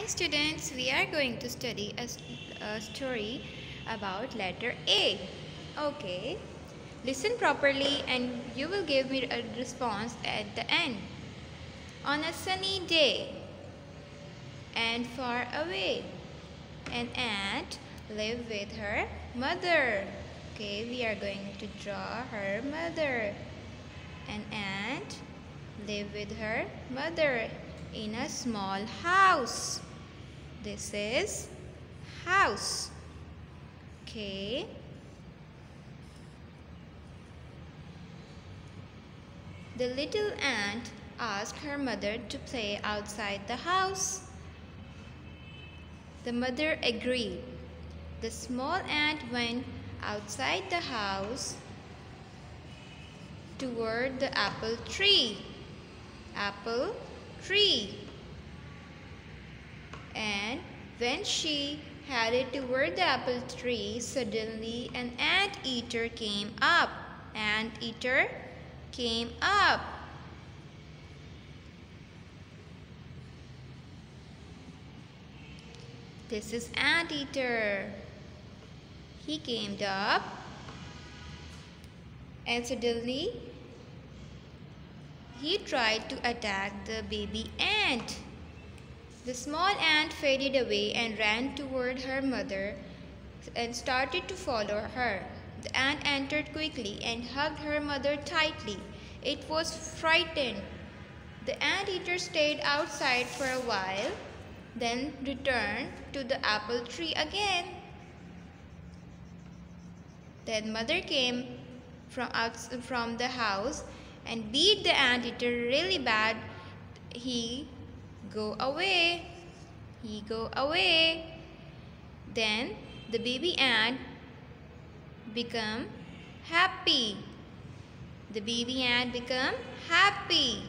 Hi students, we are going to study a, a, story about letter A. Okay, listen properly and you will give me a response at the end. On a sunny day and far away, an ant lived with her mother. Okay, we are going to draw her mother. An ant lived with her mother in a small house. This is house. Okay. The little ant asked her mother to play outside the house. The mother agreed. The small ant went outside the house toward the apple tree. Apple tree. When she headed toward the apple tree, suddenly an ant eater came up. Ant eater came up. This is ant eater. He came up and suddenly he tried to attack the baby ant. The small ant faded away and ran toward her mother and started to follow her. The ant entered quickly and hugged her mother tightly. It was frightened. The ant eater stayed outside for a while, then returned to the apple tree again. Then mother came from out from the house and beat the ant eater really bad, he go away. He go away. Then the baby ant become happy. The baby ant become happy.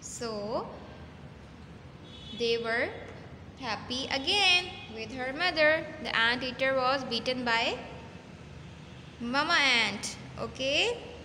So they were happy again with her mother. The ant eater was beaten by mama ant. Okay.